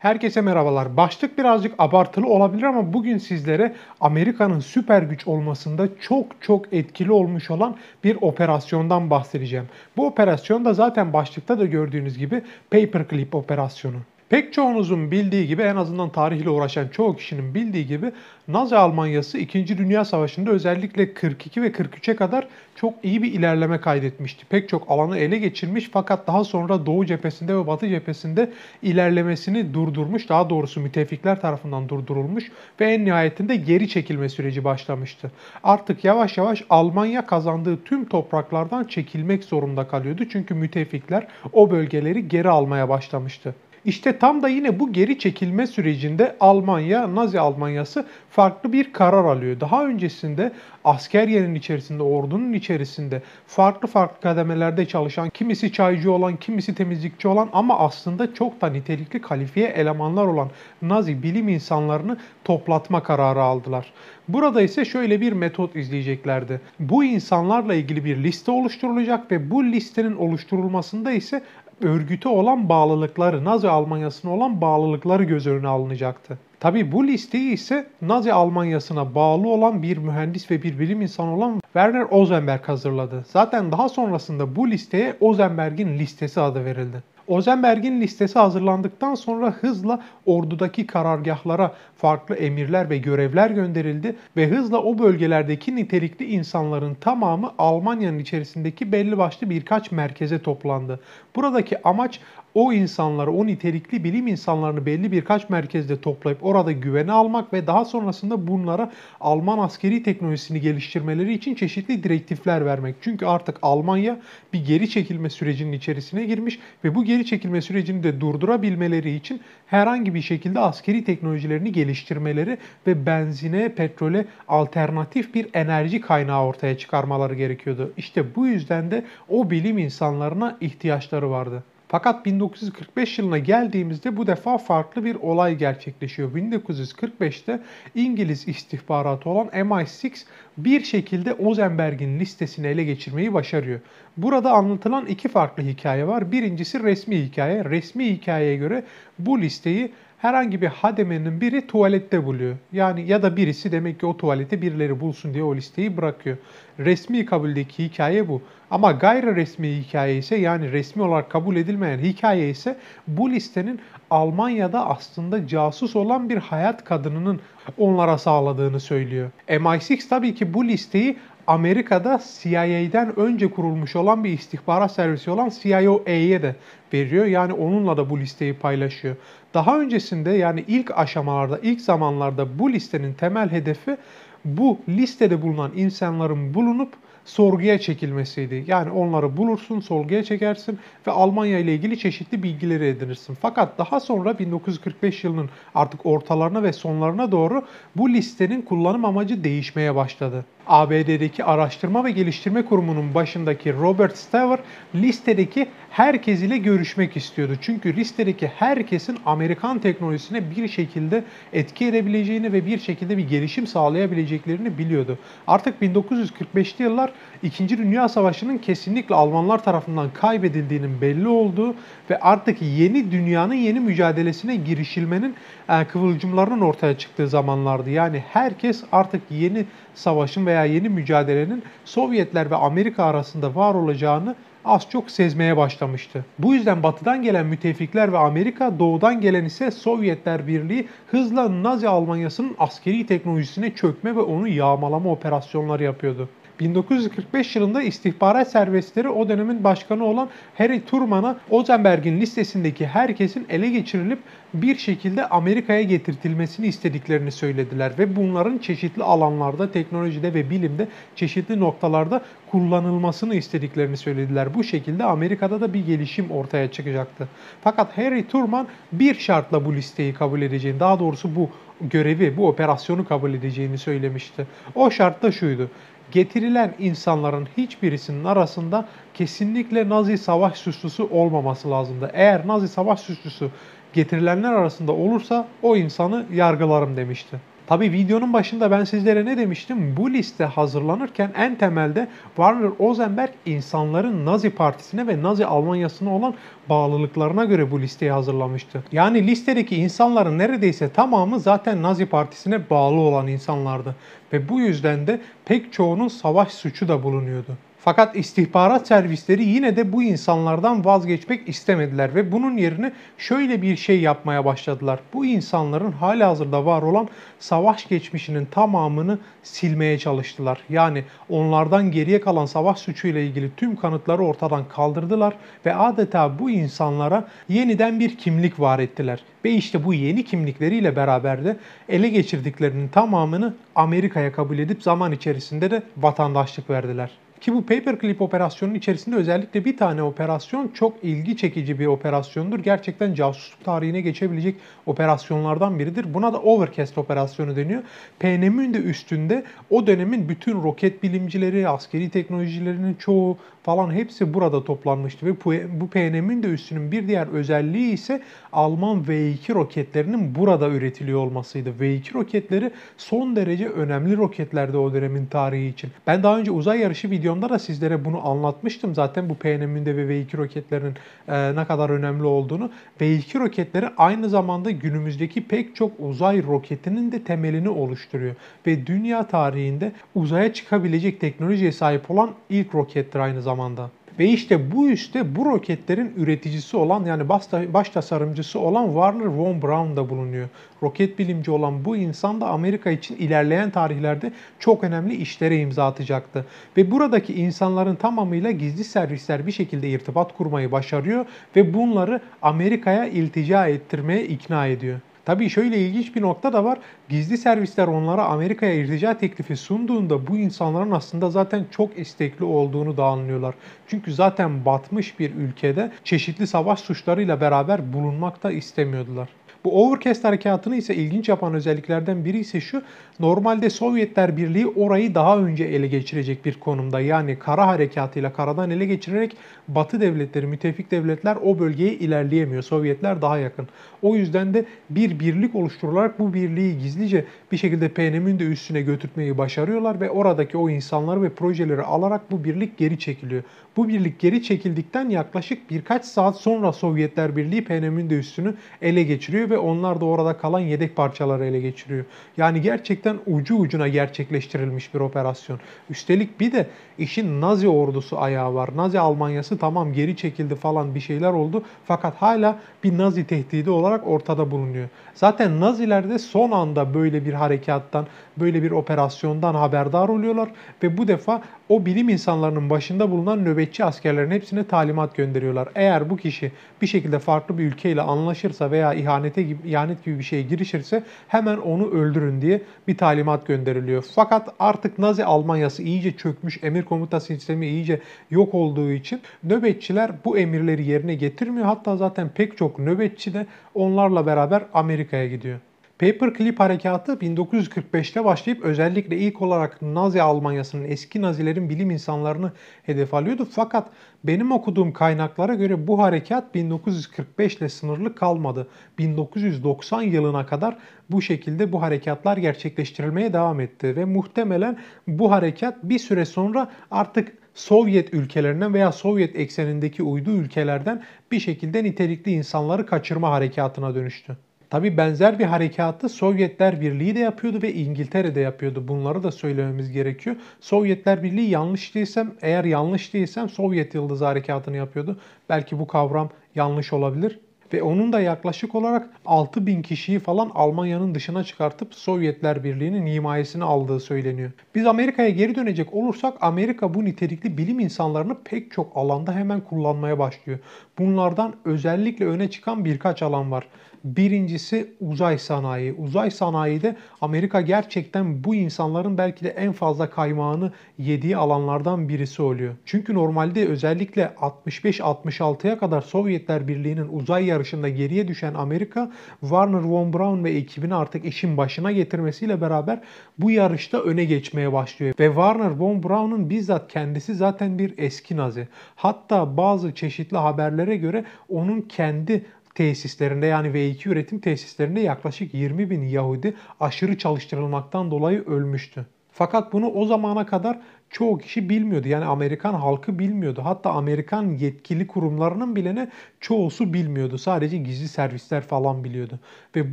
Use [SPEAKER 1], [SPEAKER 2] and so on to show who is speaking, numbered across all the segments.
[SPEAKER 1] Herkese merhabalar. Başlık birazcık abartılı olabilir ama bugün sizlere Amerika'nın süper güç olmasında çok çok etkili olmuş olan bir operasyondan bahsedeceğim. Bu operasyon da zaten başlıkta da gördüğünüz gibi Paperclip operasyonu. Pek çoğunuzun bildiği gibi en azından tarihle uğraşan çoğu kişinin bildiği gibi Nazi Almanyası 2. Dünya Savaşı'nda özellikle 42 ve 43'e kadar çok iyi bir ilerleme kaydetmişti. Pek çok alanı ele geçirmiş fakat daha sonra Doğu cephesinde ve Batı cephesinde ilerlemesini durdurmuş. Daha doğrusu müttefikler tarafından durdurulmuş ve en nihayetinde geri çekilme süreci başlamıştı. Artık yavaş yavaş Almanya kazandığı tüm topraklardan çekilmek zorunda kalıyordu. Çünkü müttefikler o bölgeleri geri almaya başlamıştı. İşte tam da yine bu geri çekilme sürecinde Almanya, Nazi Almanyası farklı bir karar alıyor. Daha öncesinde askeriyenin içerisinde, ordunun içerisinde farklı farklı kademelerde çalışan, kimisi çaycı olan, kimisi temizlikçi olan ama aslında çok da nitelikli kalifiye elemanlar olan Nazi bilim insanlarını toplatma kararı aldılar. Burada ise şöyle bir metot izleyeceklerdi. Bu insanlarla ilgili bir liste oluşturulacak ve bu listenin oluşturulmasında ise örgüte olan bağlılıkları, Nazi Almanyası'na olan bağlılıkları göz önüne alınacaktı. Tabi bu listeyi ise Nazi Almanyası'na bağlı olan bir mühendis ve bir bilim insanı olan Werner Ozenberg hazırladı. Zaten daha sonrasında bu listeye Ozenberg'in listesi adı verildi. Ozenberg'in listesi hazırlandıktan sonra hızla ordudaki karargahlara farklı emirler ve görevler gönderildi ve hızla o bölgelerdeki nitelikli insanların tamamı Almanya'nın içerisindeki belli başlı birkaç merkeze toplandı. Buradaki amaç o insanları, o nitelikli bilim insanlarını belli birkaç merkezde toplayıp orada güvene almak ve daha sonrasında bunlara Alman askeri teknolojisini geliştirmeleri için çeşitli direktifler vermek. Çünkü artık Almanya bir geri çekilme sürecinin içerisine girmiş ve bu geri çekilme sürecini de durdurabilmeleri için herhangi bir şekilde askeri teknolojilerini geliştirmeleri ve benzine, petrole alternatif bir enerji kaynağı ortaya çıkarmaları gerekiyordu. İşte bu yüzden de o bilim insanlarına ihtiyaçları vardı. Fakat 1945 yılına geldiğimizde bu defa farklı bir olay gerçekleşiyor. 1945'te İngiliz istihbaratı olan MI6 bir şekilde Ozenberg'in listesini ele geçirmeyi başarıyor. Burada anlatılan iki farklı hikaye var. Birincisi resmi hikaye. Resmi hikayeye göre bu listeyi herhangi bir hademenin biri tuvalette buluyor. Yani ya da birisi demek ki o tuvalete birileri bulsun diye o listeyi bırakıyor. Resmi kabuldeki hikaye bu. Ama gayri resmi hikaye ise yani resmi olarak kabul edilmeyen hikaye ise bu listenin Almanya'da aslında casus olan bir hayat kadınının onlara sağladığını söylüyor. MI6 tabii ki bu listeyi Amerika'da CIA'den önce kurulmuş olan bir istihbarat servisi olan CIA'ye de veriyor. Yani onunla da bu listeyi paylaşıyor. Daha öncesinde yani ilk aşamalarda, ilk zamanlarda bu listenin temel hedefi bu listede bulunan insanların bulunup sorguya çekilmesiydi. Yani onları bulursun, sorguya çekersin ve Almanya ile ilgili çeşitli bilgileri edinirsin. Fakat daha sonra 1945 yılının artık ortalarına ve sonlarına doğru bu listenin kullanım amacı değişmeye başladı. ABD'deki Araştırma ve Geliştirme Kurumu'nun başındaki Robert Staver listedeki herkes ile görüşmek istiyordu. Çünkü listedeki herkesin Amerikan teknolojisine bir şekilde etki edebileceğini ve bir şekilde bir gelişim sağlayabileceklerini biliyordu. Artık 1945'li yıllar 2. Dünya Savaşı'nın kesinlikle Almanlar tarafından kaybedildiğinin belli olduğu ve artık yeni dünyanın yeni mücadelesine girişilmenin e, kıvılcımlarının ortaya çıktığı zamanlardı. Yani herkes artık yeni savaşın veya yeni mücadelenin Sovyetler ve Amerika arasında var olacağını az çok sezmeye başlamıştı. Bu yüzden batıdan gelen müttefikler ve Amerika, doğudan gelen ise Sovyetler Birliği hızla Nazi Almanyası'nın askeri teknolojisine çökme ve onu yağmalama operasyonları yapıyordu. 1945 yılında istihbarat servisleri o dönemin başkanı olan Harry Truman'a Ozenberg'in listesindeki herkesin ele geçirilip bir şekilde Amerika'ya getirtilmesini istediklerini söylediler ve bunların çeşitli alanlarda, teknolojide ve bilimde çeşitli noktalarda kullanılmasını istediklerini söylediler. Bu şekilde Amerika'da da bir gelişim ortaya çıkacaktı. Fakat Harry Truman bir şartla bu listeyi kabul edeceğini, daha doğrusu bu görevi, bu operasyonu kabul edeceğini söylemişti. O şart da şuydu getirilen insanların hiçbirisinin arasında kesinlikle Nazi savaş suçlusu olmaması lazımdı. Eğer Nazi savaş suçlusu getirilenler arasında olursa o insanı yargılarım demişti. Tabi videonun başında ben sizlere ne demiştim? Bu liste hazırlanırken en temelde Warner Ozenberg insanların Nazi Partisi'ne ve Nazi Almanya'sına olan bağlılıklarına göre bu listeyi hazırlamıştı. Yani listedeki insanların neredeyse tamamı zaten Nazi Partisi'ne bağlı olan insanlardı. Ve bu yüzden de pek çoğunun savaş suçu da bulunuyordu. Fakat istihbarat servisleri yine de bu insanlardan vazgeçmek istemediler ve bunun yerine şöyle bir şey yapmaya başladılar. Bu insanların hali hazırda var olan savaş geçmişinin tamamını silmeye çalıştılar. Yani onlardan geriye kalan savaş suçuyla ilgili tüm kanıtları ortadan kaldırdılar ve adeta bu insanlara yeniden bir kimlik var ettiler. Ve işte bu yeni kimlikleriyle beraber de ele geçirdiklerinin tamamını Amerika'ya kabul edip zaman içerisinde de vatandaşlık verdiler. Ki bu paperclip operasyonun içerisinde özellikle bir tane operasyon çok ilgi çekici bir operasyondur. Gerçekten casusluk tarihine geçebilecek operasyonlardan biridir. Buna da overcast operasyonu deniyor. PNM'in de üstünde o dönemin bütün roket bilimcileri, askeri teknolojilerinin çoğu falan hepsi burada toplanmıştı. Ve bu PNM'in de üstünün bir diğer özelliği ise Alman V2 roketlerinin burada üretiliyor olmasıydı. V2 roketleri son derece önemli roketlerdi o dönemin tarihi için. Ben daha önce uzay yarışı video videomda da sizlere bunu anlatmıştım zaten bu PNM'inde ve V2 roketlerinin e, ne kadar önemli olduğunu. V2 roketleri aynı zamanda günümüzdeki pek çok uzay roketinin de temelini oluşturuyor. Ve dünya tarihinde uzaya çıkabilecek teknolojiye sahip olan ilk rokettir aynı zamanda. Ve işte bu üstte bu roketlerin üreticisi olan yani baş tasarımcısı olan Warner von Braun da bulunuyor. Roket bilimci olan bu insan da Amerika için ilerleyen tarihlerde çok önemli işlere imza atacaktı. Ve buradaki insanların tamamıyla gizli servisler bir şekilde irtibat kurmayı başarıyor ve bunları Amerika'ya iltica ettirmeye ikna ediyor. Tabii şöyle ilginç bir nokta da var. Gizli servisler onlara Amerika'ya irtica teklifi sunduğunda bu insanların aslında zaten çok istekli olduğunu da anlıyorlar. Çünkü zaten batmış bir ülkede çeşitli savaş suçlarıyla beraber bulunmak da istemiyordular. Bu Overcast harekatını ise ilginç yapan özelliklerden biri ise şu. Normalde Sovyetler Birliği orayı daha önce ele geçirecek bir konumda. Yani kara harekatıyla karadan ele geçirerek Batı devletleri, müttefik devletler o bölgeye ilerleyemiyor. Sovyetler daha yakın. O yüzden de bir birlik oluşturularak bu birliği gizlice bir şekilde PNM'in de üstüne götürtmeyi başarıyorlar ve oradaki o insanları ve projeleri alarak bu birlik geri çekiliyor. Bu birlik geri çekildikten yaklaşık birkaç saat sonra Sovyetler Birliği PNM'in de üstünü ele geçiriyor ve onlar da orada kalan yedek parçaları ele geçiriyor. Yani gerçekten ucu ucuna gerçekleştirilmiş bir operasyon. Üstelik bir de işin Nazi ordusu ayağı var. Nazi Almanyası tamam geri çekildi falan bir şeyler oldu fakat hala bir Nazi tehdidi olarak ortada bulunuyor. Zaten Naziler de son anda böyle bir harekattan, böyle bir operasyondan haberdar oluyorlar ve bu defa o bilim insanlarının başında bulunan nöbetçi askerlerin hepsine talimat gönderiyorlar. Eğer bu kişi bir şekilde farklı bir ülkeyle anlaşırsa veya ihanete gibi, ihanet gibi bir şeye girişirse hemen onu öldürün diye bir talimat gönderiliyor. Fakat artık Nazi Almanyası iyice çökmüş, emir komuta sistemi iyice yok olduğu için nöbetçiler bu emirleri yerine getirmiyor. Hatta zaten pek çok nöbetçi de onlarla beraber Amerika'ya gidiyor. Paperclip harekatı 1945'te başlayıp özellikle ilk olarak Nazi Almanyası'nın eski Nazilerin bilim insanlarını hedef alıyordu. Fakat benim okuduğum kaynaklara göre bu harekat 1945 ile sınırlı kalmadı. 1990 yılına kadar bu şekilde bu harekatlar gerçekleştirilmeye devam etti ve muhtemelen bu harekat bir süre sonra artık Sovyet ülkelerinden veya Sovyet eksenindeki uydu ülkelerden bir şekilde nitelikli insanları kaçırma harekatına dönüştü. Tabi benzer bir harekatı Sovyetler Birliği de yapıyordu ve İngiltere de yapıyordu. Bunları da söylememiz gerekiyor. Sovyetler Birliği yanlış değilsem, eğer yanlış değilsem Sovyet Yıldızı Harekatı'nı yapıyordu. Belki bu kavram yanlış olabilir ve onun da yaklaşık olarak 6000 kişiyi falan Almanya'nın dışına çıkartıp Sovyetler Birliği'nin himayesini aldığı söyleniyor. Biz Amerika'ya geri dönecek olursak Amerika bu nitelikli bilim insanlarını pek çok alanda hemen kullanmaya başlıyor. Bunlardan özellikle öne çıkan birkaç alan var. Birincisi uzay sanayi. Uzay sanayide Amerika gerçekten bu insanların belki de en fazla kaymağını yediği alanlardan birisi oluyor. Çünkü normalde özellikle 65-66'ya kadar Sovyetler Birliği'nin uzay yarışında geriye düşen Amerika Warner von Braun ve ekibini artık işin başına getirmesiyle beraber bu yarışta öne geçmeye başlıyor. Ve Warner von Braun'un bizzat kendisi zaten bir eski nazi. Hatta bazı çeşitli haberlere göre onun kendi tesislerinde yani V2 üretim tesislerinde yaklaşık 20 bin Yahudi aşırı çalıştırılmaktan dolayı ölmüştü. Fakat bunu o zamana kadar çoğu kişi bilmiyordu. Yani Amerikan halkı bilmiyordu. Hatta Amerikan yetkili kurumlarının bilene çoğusu bilmiyordu. Sadece gizli servisler falan biliyordu. Ve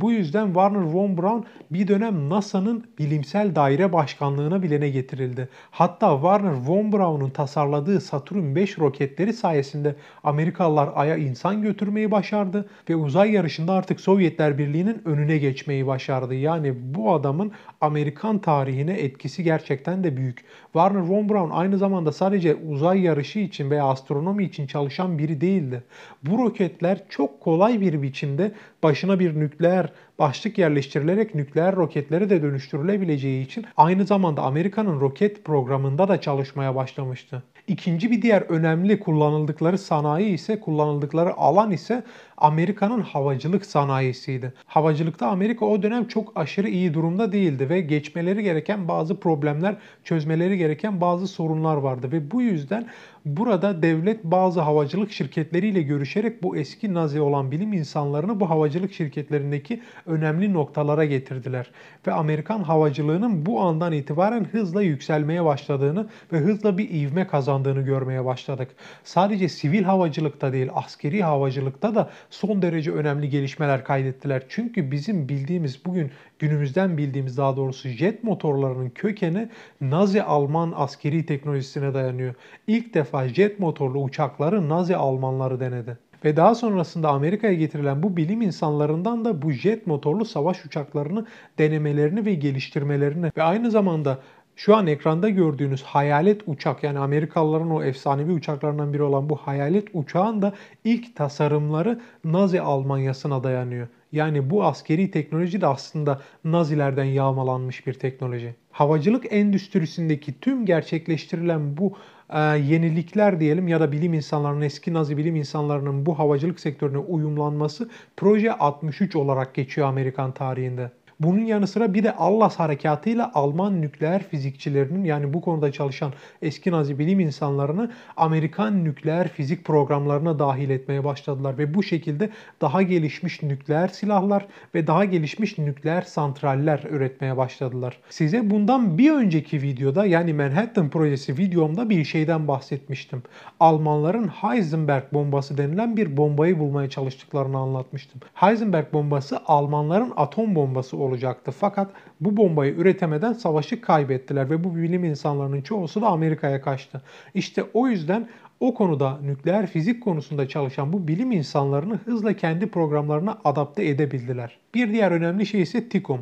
[SPEAKER 1] bu yüzden Warner von Braun bir dönem NASA'nın bilimsel daire başkanlığına bilene getirildi. Hatta Warner von Braun'un tasarladığı Saturn 5 roketleri sayesinde Amerikalılar Ay'a insan götürmeyi başardı ve uzay yarışında artık Sovyetler Birliği'nin önüne geçmeyi başardı. Yani bu adamın Amerikan tarihine etkisi gerçekten de büyük. Warner von Braun aynı zamanda sadece uzay yarışı için veya astronomi için çalışan biri değildi. Bu roketler çok kolay bir biçimde başına bir nükleer başlık yerleştirilerek nükleer roketlere de dönüştürülebileceği için aynı zamanda Amerika'nın roket programında da çalışmaya başlamıştı. İkinci bir diğer önemli kullanıldıkları sanayi ise kullanıldıkları alan ise Amerika'nın havacılık sanayisiydi. Havacılıkta Amerika o dönem çok aşırı iyi durumda değildi ve geçmeleri gereken bazı problemler, çözmeleri gereken bazı sorunlar vardı ve bu yüzden burada devlet bazı havacılık şirketleriyle görüşerek bu eski Nazi olan bilim insanlarını bu havacılık şirketlerindeki önemli noktalara getirdiler. Ve Amerikan havacılığının bu andan itibaren hızla yükselmeye başladığını ve hızla bir ivme kazandığını görmeye başladık. Sadece sivil havacılıkta değil, askeri havacılıkta da son derece önemli gelişmeler kaydettiler. Çünkü bizim bildiğimiz bugün günümüzden bildiğimiz daha doğrusu jet motorlarının kökeni Nazi Alman askeri teknolojisine dayanıyor. İlk defa jet motorlu uçakları Nazi Almanları denedi. Ve daha sonrasında Amerika'ya getirilen bu bilim insanlarından da bu jet motorlu savaş uçaklarını denemelerini ve geliştirmelerini ve aynı zamanda şu an ekranda gördüğünüz hayalet uçak yani Amerikalıların o efsanevi uçaklarından biri olan bu hayalet uçağın da ilk tasarımları Nazi Almanyası'na dayanıyor. Yani bu askeri teknoloji de aslında Nazilerden yağmalanmış bir teknoloji. Havacılık endüstrisindeki tüm gerçekleştirilen bu e, yenilikler diyelim ya da bilim insanlarının eski Nazi bilim insanlarının bu havacılık sektörüne uyumlanması proje 63 olarak geçiyor Amerikan tarihinde. Bunun yanı sıra bir de Allas harekatıyla Alman nükleer fizikçilerinin yani bu konuda çalışan eski Nazi bilim insanlarını Amerikan nükleer fizik programlarına dahil etmeye başladılar ve bu şekilde daha gelişmiş nükleer silahlar ve daha gelişmiş nükleer santraller üretmeye başladılar. Size bundan bir önceki videoda yani Manhattan projesi videomda bir şeyden bahsetmiştim. Almanların Heisenberg bombası denilen bir bombayı bulmaya çalıştıklarını anlatmıştım. Heisenberg bombası Almanların atom bombası olacaktı. Fakat bu bombayı üretemeden savaşı kaybettiler ve bu bilim insanlarının çoğusu da Amerika'ya kaçtı. İşte o yüzden o konuda nükleer fizik konusunda çalışan bu bilim insanlarını hızla kendi programlarına adapte edebildiler. Bir diğer önemli şey ise TICOM.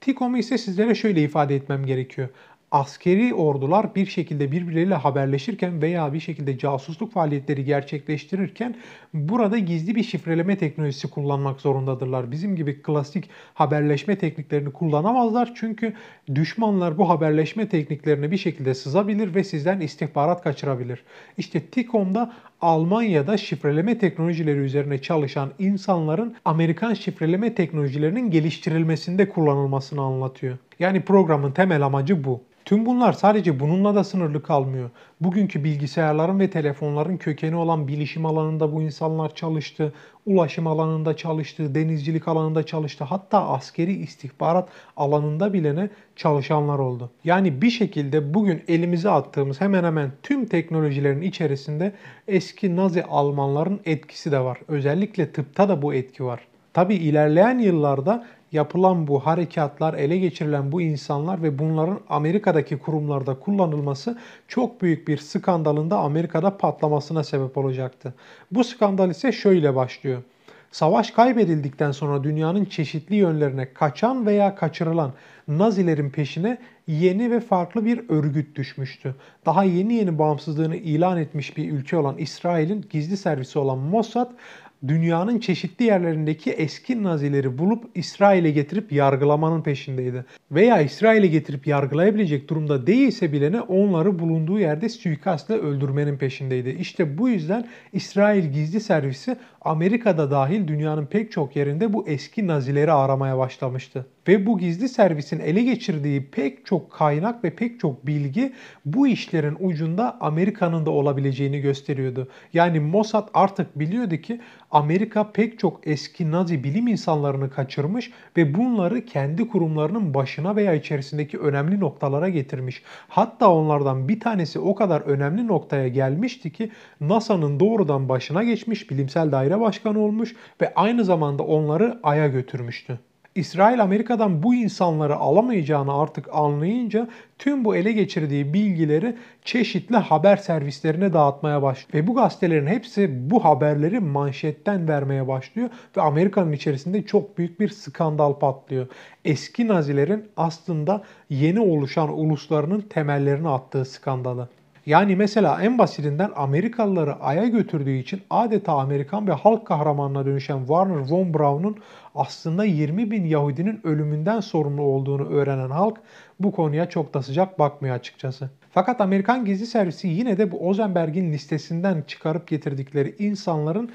[SPEAKER 1] TICOM'u ise sizlere şöyle ifade etmem gerekiyor askeri ordular bir şekilde birbirleriyle haberleşirken veya bir şekilde casusluk faaliyetleri gerçekleştirirken burada gizli bir şifreleme teknolojisi kullanmak zorundadırlar. Bizim gibi klasik haberleşme tekniklerini kullanamazlar çünkü düşmanlar bu haberleşme tekniklerini bir şekilde sızabilir ve sizden istihbarat kaçırabilir. İşte TİKOM'da Almanya'da şifreleme teknolojileri üzerine çalışan insanların Amerikan şifreleme teknolojilerinin geliştirilmesinde kullanılmasını anlatıyor. Yani programın temel amacı bu. Tüm bunlar sadece bununla da sınırlı kalmıyor. Bugünkü bilgisayarların ve telefonların kökeni olan bilişim alanında bu insanlar çalıştı, ulaşım alanında çalıştı, denizcilik alanında çalıştı, hatta askeri istihbarat alanında bile ne çalışanlar oldu. Yani bir şekilde bugün elimize attığımız hemen hemen tüm teknolojilerin içerisinde eski Nazi Almanların etkisi de var. Özellikle tıpta da bu etki var. Tabi ilerleyen yıllarda yapılan bu harekatlar, ele geçirilen bu insanlar ve bunların Amerika'daki kurumlarda kullanılması çok büyük bir skandalında Amerika'da patlamasına sebep olacaktı. Bu skandal ise şöyle başlıyor. Savaş kaybedildikten sonra dünyanın çeşitli yönlerine kaçan veya kaçırılan Nazilerin peşine yeni ve farklı bir örgüt düşmüştü. Daha yeni yeni bağımsızlığını ilan etmiş bir ülke olan İsrail'in gizli servisi olan Mossad dünyanın çeşitli yerlerindeki eski Nazileri bulup İsrail'e getirip yargılamanın peşindeydi. Veya İsrail'e getirip yargılayabilecek durumda değilse bilene onları bulunduğu yerde suikastla öldürmenin peşindeydi. İşte bu yüzden İsrail gizli servisi Amerika'da dahil dünyanın pek çok yerinde bu eski Nazileri aramaya başlamıştı. Ve bu gizli servisin ele geçirdiği pek çok kaynak ve pek çok bilgi bu işlerin ucunda Amerika'nın da olabileceğini gösteriyordu. Yani Mossad artık biliyordu ki Amerika pek çok eski Nazi bilim insanlarını kaçırmış ve bunları kendi kurumlarının başına veya içerisindeki önemli noktalara getirmiş. Hatta onlardan bir tanesi o kadar önemli noktaya gelmişti ki NASA'nın doğrudan başına geçmiş, bilimsel daire başkanı olmuş ve aynı zamanda onları Ay'a götürmüştü. İsrail Amerika'dan bu insanları alamayacağını artık anlayınca tüm bu ele geçirdiği bilgileri çeşitli haber servislerine dağıtmaya başlıyor. Ve bu gazetelerin hepsi bu haberleri manşetten vermeye başlıyor ve Amerika'nın içerisinde çok büyük bir skandal patlıyor. Eski Nazilerin aslında yeni oluşan uluslarının temellerini attığı skandalı. Yani mesela en basitinden Amerikalıları Ay'a götürdüğü için adeta Amerikan ve halk kahramanına dönüşen Warner von Braun'un aslında 20 bin Yahudinin ölümünden sorumlu olduğunu öğrenen halk bu konuya çok da sıcak bakmıyor açıkçası. Fakat Amerikan gizli servisi yine de bu Ozenberg'in listesinden çıkarıp getirdikleri insanların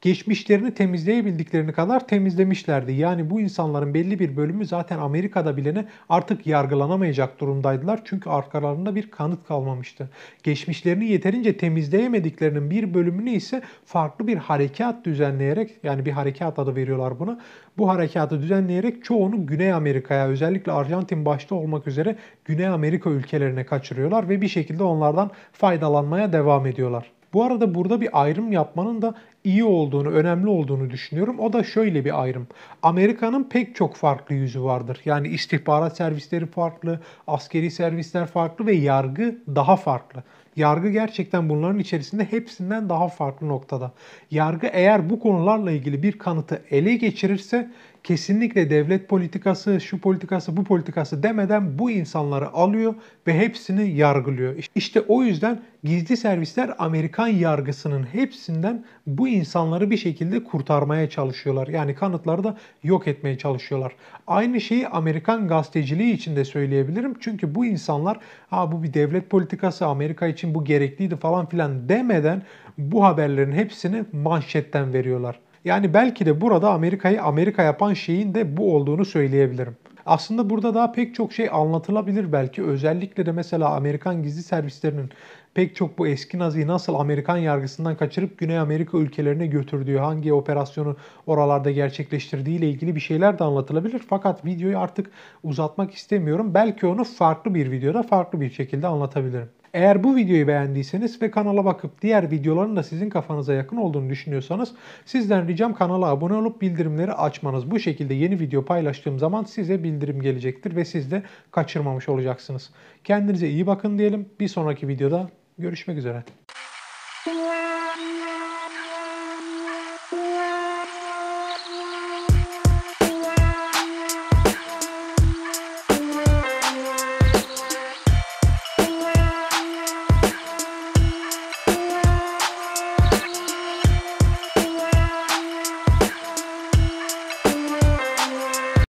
[SPEAKER 1] geçmişlerini temizleyebildiklerini kadar temizlemişlerdi. Yani bu insanların belli bir bölümü zaten Amerika'da bilene artık yargılanamayacak durumdaydılar. Çünkü arkalarında bir kanıt kalmamıştı. Geçmişlerini yeterince temizleyemediklerinin bir bölümünü ise farklı bir harekat düzenleyerek yani bir harekat adı veriyorlar buna. Bu harekatı düzenleyerek çoğunu Güney Amerika'ya özellikle Arjantin başta olmak üzere Güney Amerika ülkelerine kaçırıyorlar ve bir şekilde onlardan faydalanmaya devam ediyorlar. Bu arada burada bir ayrım yapmanın da iyi olduğunu, önemli olduğunu düşünüyorum. O da şöyle bir ayrım. Amerika'nın pek çok farklı yüzü vardır. Yani istihbarat servisleri farklı, askeri servisler farklı ve yargı daha farklı. Yargı gerçekten bunların içerisinde hepsinden daha farklı noktada. Yargı eğer bu konularla ilgili bir kanıtı ele geçirirse kesinlikle devlet politikası, şu politikası, bu politikası demeden bu insanları alıyor ve hepsini yargılıyor. İşte o yüzden gizli servisler Amerikan yargısının hepsinden bu insanları bir şekilde kurtarmaya çalışıyorlar. Yani kanıtları da yok etmeye çalışıyorlar. Aynı şeyi Amerikan gazeteciliği için de söyleyebilirim. Çünkü bu insanlar ha bu bir devlet politikası Amerika için bu gerekliydi falan filan demeden bu haberlerin hepsini manşetten veriyorlar. Yani belki de burada Amerika'yı Amerika yapan şeyin de bu olduğunu söyleyebilirim. Aslında burada daha pek çok şey anlatılabilir belki. Özellikle de mesela Amerikan gizli servislerinin pek çok bu eski Nazi'yi nasıl Amerikan yargısından kaçırıp Güney Amerika ülkelerine götürdüğü, hangi operasyonu oralarda gerçekleştirdiği ile ilgili bir şeyler de anlatılabilir. Fakat videoyu artık uzatmak istemiyorum. Belki onu farklı bir videoda farklı bir şekilde anlatabilirim. Eğer bu videoyu beğendiyseniz ve kanala bakıp diğer videoların da sizin kafanıza yakın olduğunu düşünüyorsanız sizden ricam kanala abone olup bildirimleri açmanız. Bu şekilde yeni video paylaştığım zaman size bildirim gelecektir ve siz de kaçırmamış olacaksınız. Kendinize iyi bakın diyelim. Bir sonraki videoda görüşmek üzere.